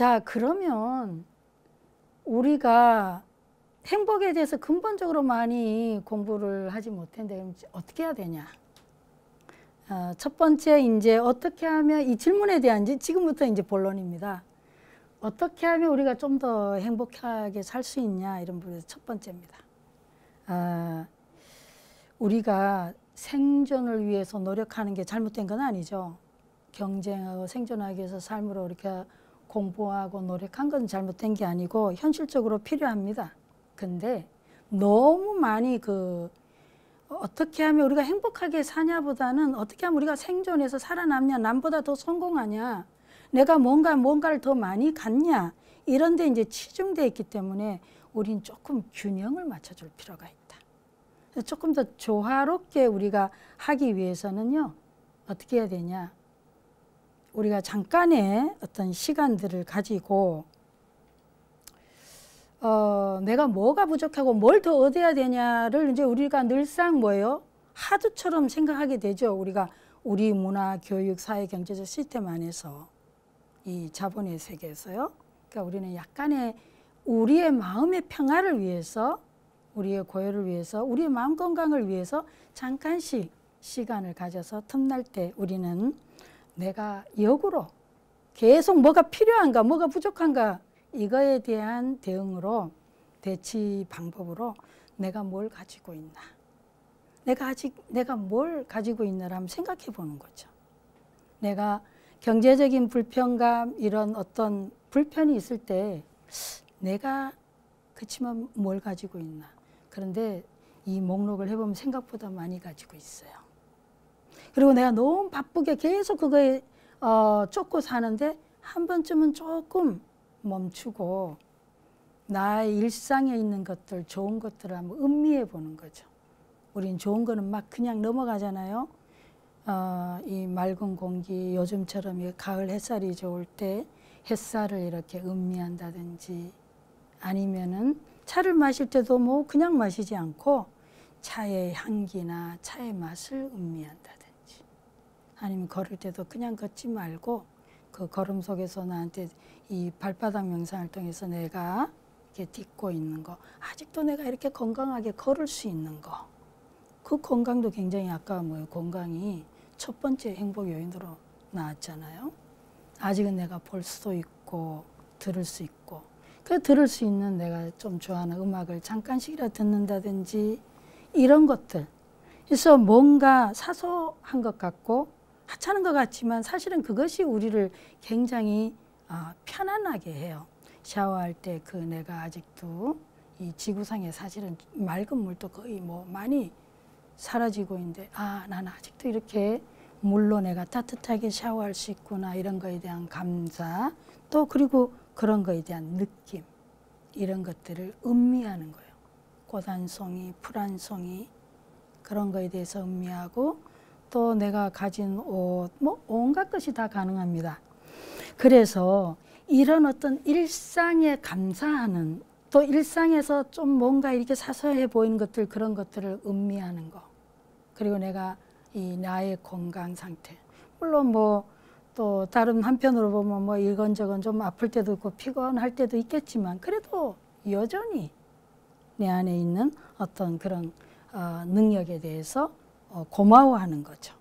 자, 그러면 우리가 행복에 대해서 근본적으로 많이 공부를 하지 못했는데 어떻게 해야 되냐? 어, 첫 번째 이제 어떻게 하면 이 질문에 대한 이제 지금부터 이제 본론입니다. 어떻게 하면 우리가 좀 더 행복하게 살 수 있냐 이런 부분에서 첫 번째입니다. 어, 우리가 생존을 위해서 노력하는 게 잘못된 건 아니죠. 경쟁하고 생존하기 위해서 삶으로 이렇게 공부하고 노력한 건 잘못된 게 아니고 현실적으로 필요합니다. 근데 너무 많이 그 어떻게 하면 우리가 행복하게 사냐보다는 어떻게 하면 우리가 생존해서 살아남냐, 남보다 더 성공하냐, 내가 뭔가 뭔가를 더 많이 갖냐 이런 데 이제 치중돼 있기 때문에 우린 조금 균형을 맞춰줄 필요가 있다. 조금 더 조화롭게 우리가 하기 위해서는요, 어떻게 해야 되냐. 우리가 잠깐의 어떤 시간들을 가지고 어, 내가 뭐가 부족하고 뭘 더 얻어야 되냐를 이제 우리가 늘상 뭐예요? 하드처럼 생각하게 되죠. 우리가 우리 문화, 교육, 사회, 경제적 시스템 안에서 이 자본의 세계에서요. 그러니까 우리는 약간의 우리의 마음의 평화를 위해서, 우리의 고요를 위해서, 우리의 마음 건강을 위해서 잠깐씩 시간을 가져서 틈날 때 우리는 내가 역으로 계속 뭐가 필요한가, 뭐가 부족한가 이거에 대한 대응으로 대치 방법으로 내가 뭘 가지고 있나. 내가 아직 내가 뭘 가지고 있나를 한번 생각해 보는 거죠. 내가 경제적인 불평감 이런 어떤 불편이 있을 때 내가 그치만 뭘 가지고 있나. 그런데 이 목록을 해보면 생각보다 많이 가지고 있어요. 그리고 내가 너무 바쁘게 계속 그거에 어, 쫓고 사는데 한 번쯤은 조금 멈추고 나의 일상에 있는 것들, 좋은 것들을 한번 음미해 보는 거죠. 우린 좋은 거는 막 그냥 넘어가잖아요. 어, 이 맑은 공기, 요즘처럼 이 가을 햇살이 좋을 때 햇살을 이렇게 음미한다든지 아니면은 차를 마실 때도 뭐 그냥 마시지 않고 차의 향기나 차의 맛을 음미한다든지 아니면 걸을 때도 그냥 걷지 말고 그 걸음 속에서 나한테 이 발바닥 명상을 통해서 내가 이렇게 딛고 있는 거, 아직도 내가 이렇게 건강하게 걸을 수 있는 거, 그 건강도 굉장히 아까 뭐 건강이 첫 번째 행복 요인으로 나왔잖아요. 아직은 내가 볼 수도 있고 들을 수 있고 그 들을 수 있는 내가 좀 좋아하는 음악을 잠깐씩이라 듣는다든지 이런 것들. 그래서 뭔가 사소한 것 같고 하찮은 것 같지만 사실은 그것이 우리를 굉장히 어, 편안하게 해요. 샤워할 때 그 내가 아직도 이 지구상에 사실은 맑은 물도 거의 뭐 많이 사라지고 있는데 아 나는 아직도 이렇게 물로 내가 따뜻하게 샤워할 수 있구나 이런 거에 대한 감사 또 그리고 그런 거에 대한 느낌 이런 것들을 음미하는 거예요. 꽃한 송이, 풀한 송이 그런 거에 대해서 음미하고 또 내가 가진 옷, 뭐 온갖 것이 다 가능합니다. 그래서 이런 어떤 일상에 감사하는 또 일상에서 좀 뭔가 이렇게 사소해 보이는 것들 그런 것들을 음미하는 거 그리고 내가 이 나의 건강 상태 물론 뭐 또 다른 한편으로 보면 뭐 이건 저건 좀 아플 때도 있고 피곤할 때도 있겠지만 그래도 여전히 내 안에 있는 어떤 그런 어, 능력에 대해서 어, 고마워하는 거죠.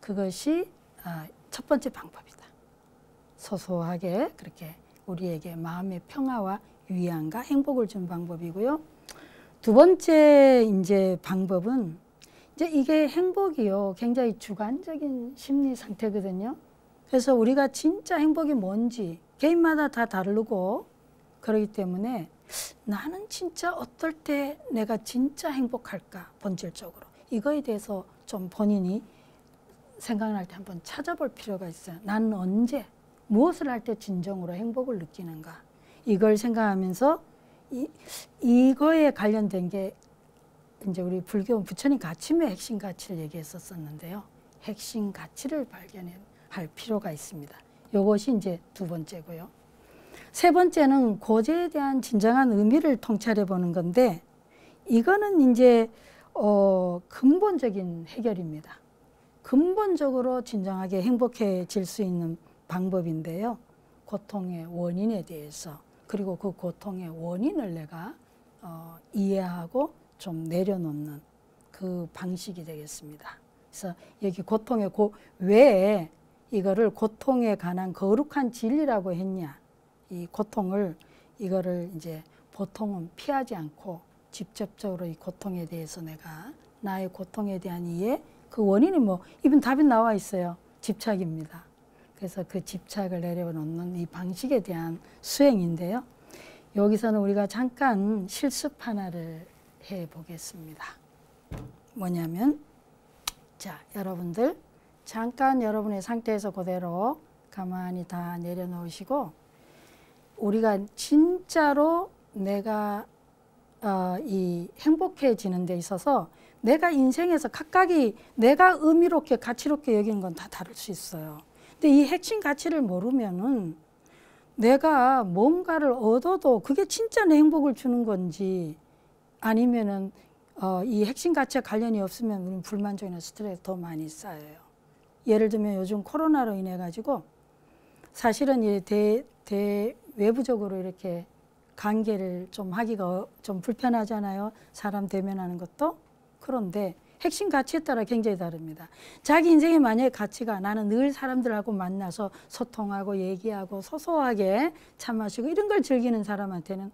그것이 어, 첫 번째 방법이다. 소소하게 그렇게 우리에게 마음의 평화와 위안과 행복을 준 방법이고요. 두 번째 이제 방법은 이제 이게 행복이요. 굉장히 주관적인 심리 상태거든요. 그래서 우리가 진짜 행복이 뭔지 개인마다 다 다르고 그러기 때문에 나는 진짜 어떨 때 내가 진짜 행복할까 본질적으로 이거에 대해서 좀 본인이 생각날 때 한번 찾아볼 필요가 있어요. 나는 언제 무엇을 할 때 진정으로 행복을 느끼는가 이걸 생각하면서 이, 이거에 관련된 게 이제 우리 불교 부처님 가침의 핵심 가치를 얘기했었었는데요. 핵심 가치를 발견할 필요가 있습니다. 이것이 이제 두 번째고요. 세 번째는 고제에 대한 진정한 의미를 통찰해 보는 건데 이거는 이제 어, 근본적인 해결입니다. 근본적으로 진정하게 행복해질 수 있는 방법인데요. 고통의 원인에 대해서 그리고 그 고통의 원인을 내가 어, 이해하고 좀 내려놓는 그 방식이 되겠습니다. 그래서 여기 고통의 고, 왜 이거를 고통에 관한 거룩한 진리라고 했냐? 이 고통을 이거를 이제 보통은 피하지 않고 직접적으로 이 고통에 대해서 내가 나의 고통에 대한 이해 그 원인이 뭐 이분 답이 나와 있어요. 집착입니다. 그래서 그 집착을 내려놓는 이 방식에 대한 수행인데요. 여기서는 우리가 잠깐 실습 하나를 해 보겠습니다. 뭐냐면 자, 여러분들 잠깐 여러분의 상태에서 그대로 가만히 다 내려놓으시고 우리가 진짜로 내가 어, 이 행복해지는 데 있어서 내가 인생에서 각각이 내가 의미롭게 가치롭게 여기는 건 다 다를 수 있어요. 근데 이 핵심 가치를 모르면은 내가 뭔가를 얻어도 그게 진짜 내 행복을 주는 건지 아니면은 어, 이 핵심 가치와 관련이 없으면 우리는 불만족이나 스트레스 더 많이 쌓여요. 예를 들면 요즘 코로나로 인해 가지고 사실은 이 대, 대 외부적으로 이렇게 관계를 좀 하기가 좀 불편하잖아요. 사람 대면하는 것도. 그런데 핵심 가치에 따라 굉장히 다릅니다. 자기 인생의 만약에 가치가 나는 늘 사람들하고 만나서 소통하고 얘기하고 소소하게 차 마시고 이런 걸 즐기는 사람한테는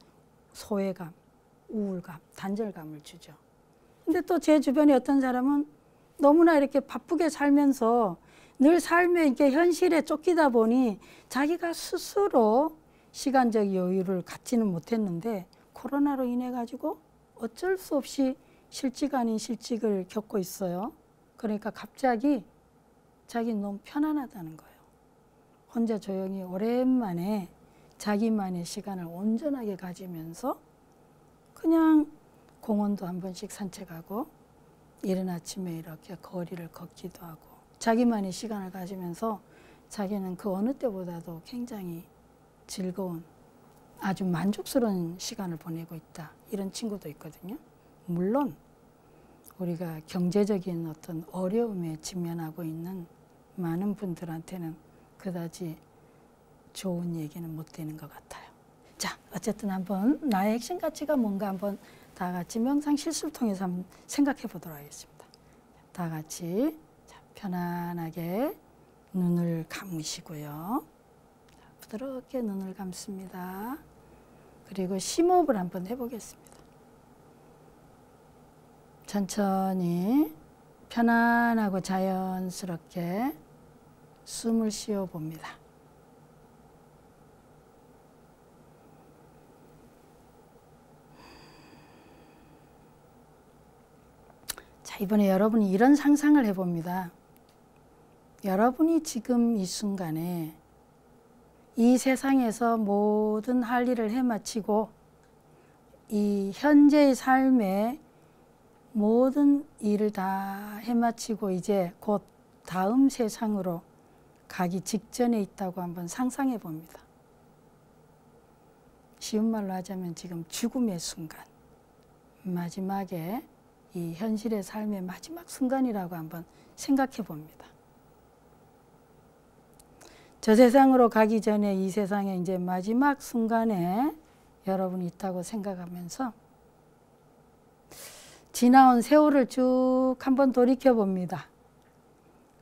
소외감, 우울감, 단절감을 주죠. 근데 또 제 주변에 어떤 사람은 너무나 이렇게 바쁘게 살면서 늘 삶의 이렇게 현실에 쫓기다 보니 자기가 스스로 시간적 여유를 갖지는 못했는데 코로나로 인해 가지고 어쩔 수 없이 실직 아닌 실직을 겪고 있어요. 그러니까 갑자기 자기 너무 편안하다는 거예요. 혼자 조용히 오랜만에 자기만의 시간을 온전하게 가지면서 그냥 공원도 한 번씩 산책하고 이른 아침에 이렇게 거리를 걷기도 하고 자기만의 시간을 가지면서 자기는 그 어느 때보다도 굉장히 즐거운 아주 만족스러운 시간을 보내고 있다. 이런 친구도 있거든요. 물론 우리가 경제적인 어떤 어려움에 직면하고 있는 많은 분들한테는 그다지 좋은 얘기는 못 되는 것 같아요. 자, 어쨌든 한번 나의 핵심 가치가 뭔가 한번 다 같이 명상 실습을 통해서 한번 생각해 보도록 하겠습니다. 다 같이 자, 편안하게 눈을 감으시고요. 자, 부드럽게 눈을 감습니다. 그리고 심호흡을 한번 해보겠습니다. 천천히 편안하고 자연스럽게 숨을 쉬어 봅니다. 이번에 여러분이 이런 상상을 해봅니다. 여러분이 지금 이 순간에 이 세상에서 모든 할 일을 해마치고 이 현재의 삶에 모든 일을 다 해마치고 이제 곧 다음 세상으로 가기 직전에 있다고 한번 상상해 봅니다. 쉬운 말로 하자면 지금 죽음의 순간, 마지막에 이 현실의 삶의 마지막 순간이라고 한번 생각해 봅니다. 저 세상으로 가기 전에 이 세상에 이제 마지막 순간에 여러분이 있다고 생각하면서 지나온 세월을 쭉 한번 돌이켜 봅니다.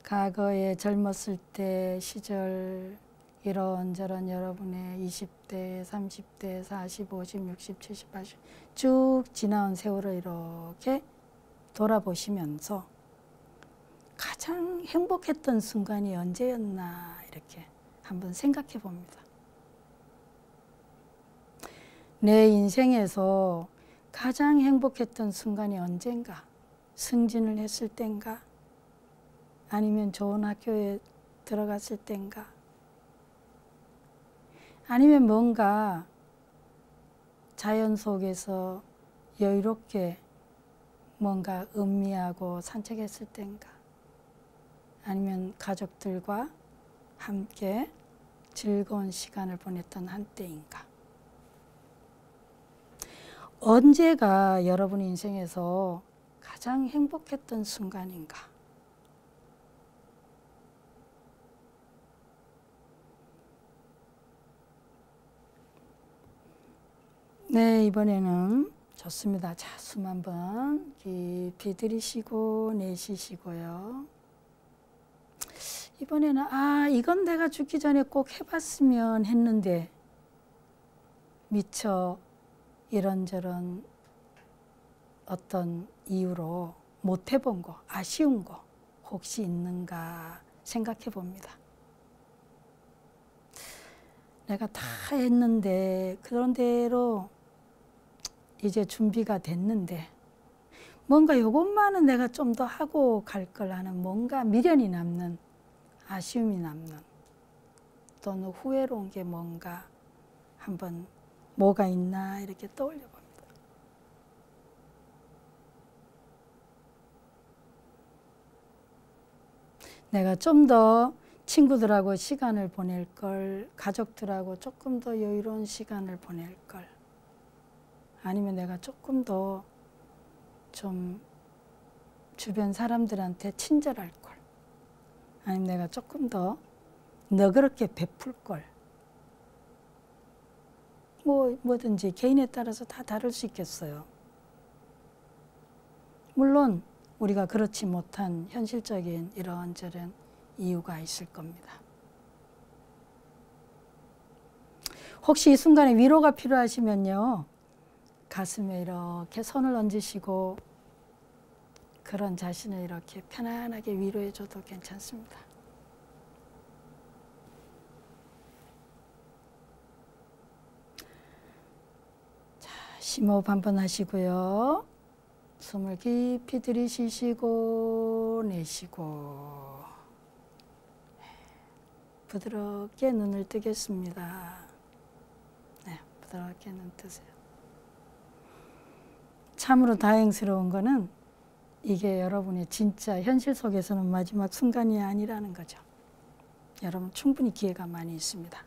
과거에 젊었을 때 시절 이런저런 여러분의 20대, 30대, 40, 50, 60, 70, 80 쭉 지나온 세월을 이렇게 돌아보시면서 가장 행복했던 순간이 언제였나 이렇게 한번 생각해 봅니다. 내 인생에서 가장 행복했던 순간이 언젠가? 승진을 했을 땐가? 아니면 좋은 학교에 들어갔을 땐가? 아니면 뭔가 자연 속에서 여유롭게 뭔가 음미하고 산책했을 땐가 아니면 가족들과 함께 즐거운 시간을 보냈던 한때인가? 언제가 여러분 인생에서 가장 행복했던 순간인가? 네, 이번에는 좋습니다. 자, 숨 한번 깊이 들이쉬고 내쉬시고요. 이번에는 아, 이건 내가 죽기 전에 꼭 해봤으면 했는데 미처 이런저런 어떤 이유로 못 해본 거, 아쉬운 거 혹시 있는가 생각해 봅니다. 내가 다 했는데 그런 대로 이제 준비가 됐는데 뭔가 요것만은 내가 좀 더 하고 갈 걸 하는 뭔가 미련이 남는 아쉬움이 남는 또는 후회로운 게 뭔가 한번 뭐가 있나 이렇게 떠올려 봅니다. 내가 좀 더 친구들하고 시간을 보낼 걸, 가족들하고 조금 더 여유로운 시간을 보낼 걸, 아니면 내가 조금 더 좀 주변 사람들한테 친절할 걸, 아니면 내가 조금 더 너그럽게 베풀 걸, 뭐, 뭐든지 개인에 따라서 다 다를 수 있겠어요. 물론 우리가 그렇지 못한 현실적인 이런저런 이유가 있을 겁니다. 혹시 이 순간에 위로가 필요하시면요. 가슴에 이렇게 손을 얹으시고 그런 자신을 이렇게 편안하게 위로해 줘도 괜찮습니다. 심호흡 한번 하시고요. 숨을 깊이 들이쉬시고 내쉬고 부드럽게 눈을 뜨겠습니다. 네, 부드럽게 눈 뜨세요. 참으로 다행스러운 거는 이게 여러분의 진짜 현실 속에서는 마지막 순간이 아니라는 거죠. 여러분 충분히 기회가 많이 있습니다.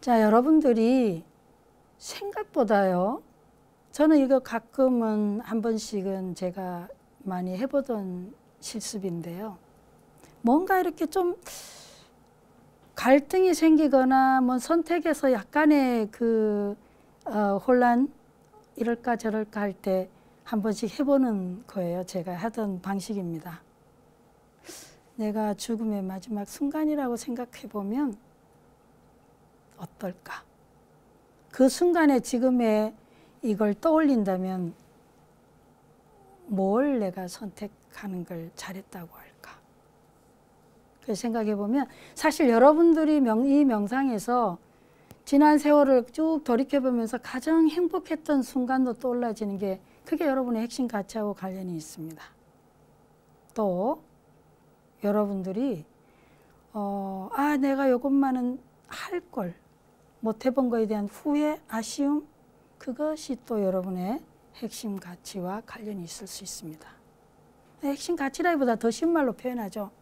자, 여러분들이 생각보다요. 저는 이거 가끔은 한 번씩은 제가 많이 해보던 실습인데요. 뭔가 이렇게 좀 갈등이 생기거나 뭐 선택에서 약간의 그 어, 혼란 이럴까 저럴까 할 때 한 번씩 해보는 거예요. 제가 하던 방식입니다. 내가 죽음의 마지막 순간이라고 생각해 보면 어떨까? 그 순간에 지금의 이걸 떠올린다면 뭘 내가 선택하는 걸 잘했다고 할까? 그 생각해 보면 사실 여러분들이 명, 이 명상에서 지난 세월을 쭉 돌이켜 보면서 가장 행복했던 순간도 떠올라지는 게 그게 여러분의 핵심 가치하고 관련이 있습니다. 또 여러분들이 어, 아 내가 이것만은 할 걸 못 해본 거에 대한 후회, 아쉬움 그것이 또 여러분의 핵심 가치와 관련이 있을 수 있습니다. 핵심 가치라기보다 더 쉬운 말로 표현하죠.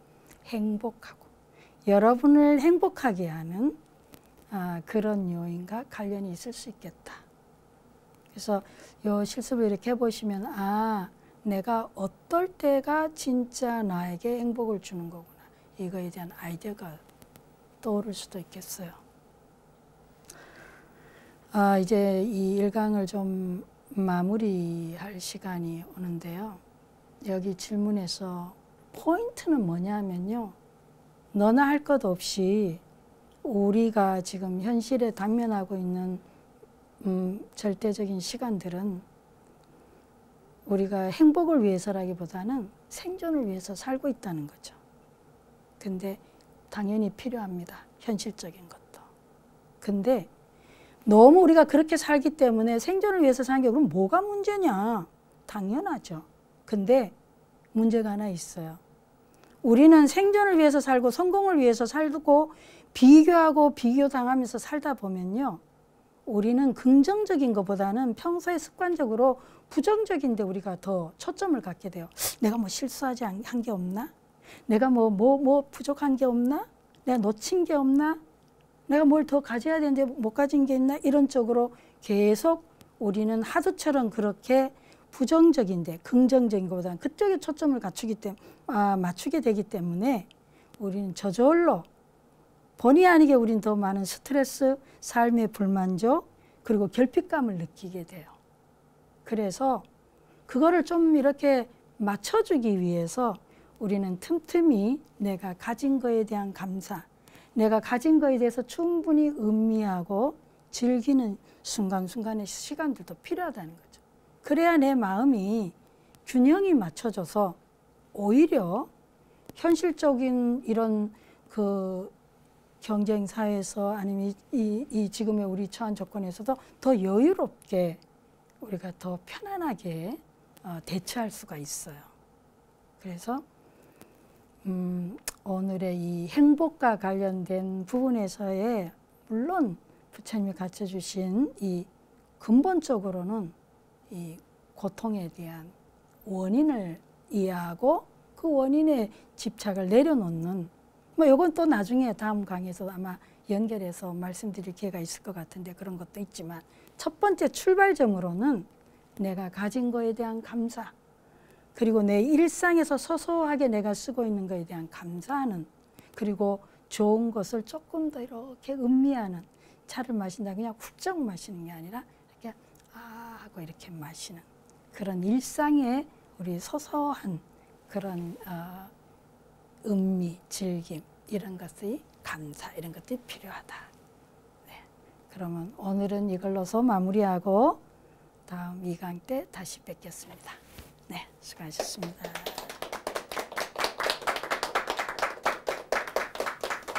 행복하고 여러분을 행복하게 하는 아, 그런 요인과 관련이 있을 수 있겠다. 그래서 요 실습을 이렇게 해보시면 아 내가 어떨 때가 진짜 나에게 행복을 주는 거구나. 이거에 대한 아이디어가 떠오를 수도 있겠어요. 아, 이제 이 일강을 좀 마무리할 시간이 오는데요. 여기 질문에서 포인트는 뭐냐면요. 너나 할 것 없이 우리가 지금 현실에 당면하고 있는 음, 절대적인 시간들은 우리가 행복을 위해서라기보다는 생존을 위해서 살고 있다는 거죠. 근데 당연히 필요합니다. 현실적인 것도. 근데 너무 우리가 그렇게 살기 때문에 생존을 위해서 사는 게 그럼 뭐가 문제냐? 당연하죠. 근데 문제가 하나 있어요. 우리는 생존을 위해서 살고 성공을 위해서 살고 비교하고 비교당하면서 살다 보면요. 우리는 긍정적인 것보다는 평소에 습관적으로 부정적인데 우리가 더 초점을 갖게 돼요. 내가 뭐 실수하지 한 게 없나? 내가 뭐, 뭐, 뭐 부족한 게 없나? 내가 놓친 게 없나? 내가 뭘 더 가져야 되는데 못 가진 게 있나? 이런 쪽으로 계속 우리는 하드처럼 그렇게 부정적인데 긍정적인 것보다는 그쪽에 초점을 갖추기 때문에 아, 맞추게 되기 때문에 우리는 저절로 본의 아니게 우리는 더 많은 스트레스, 삶의 불만족, 그리고 결핍감을 느끼게 돼요. 그래서 그거를 좀 이렇게 맞춰주기 위해서 우리는 틈틈이 내가 가진 거에 대한 감사, 내가 가진 거에 대해서 충분히 음미하고 즐기는 순간순간의 시간들도 필요하다는 거죠. 그래야 내 마음이 균형이 맞춰져서 오히려 현실적인 이런 그 경쟁 사회에서 아니면 이, 이, 이 지금의 우리 처한 조건에서도 더 여유롭게 우리가 더 편안하게 어, 대처할 수가 있어요. 그래서 음, 오늘의 이 행복과 관련된 부분에서의 물론 부처님이 가르쳐 주신 이 근본적으로는 이 고통에 대한 원인을 이해하고 그 원인에 집착을 내려놓는 뭐 이건 또 나중에 다음 강의에서 아마 연결해서 말씀드릴 기회가 있을 것 같은데 그런 것도 있지만 첫 번째 출발점으로는 내가 가진 거에 대한 감사 그리고 내 일상에서 소소하게 내가 쓰고 있는 거에 대한 감사하는 그리고 좋은 것을 조금 더 이렇게 음미하는 차를 마신다 그냥 훌쩍 마시는 게 아니라 이렇게 아 하고 이렇게 마시는 그런 일상의 우리 소소한 그런 어, 음미, 즐김 이런 것의 감사 이런 것들이 필요하다. 네. 그러면 오늘은 이걸로서 마무리하고 다음 2강 때 다시 뵙겠습니다. 네, 수고하셨습니다.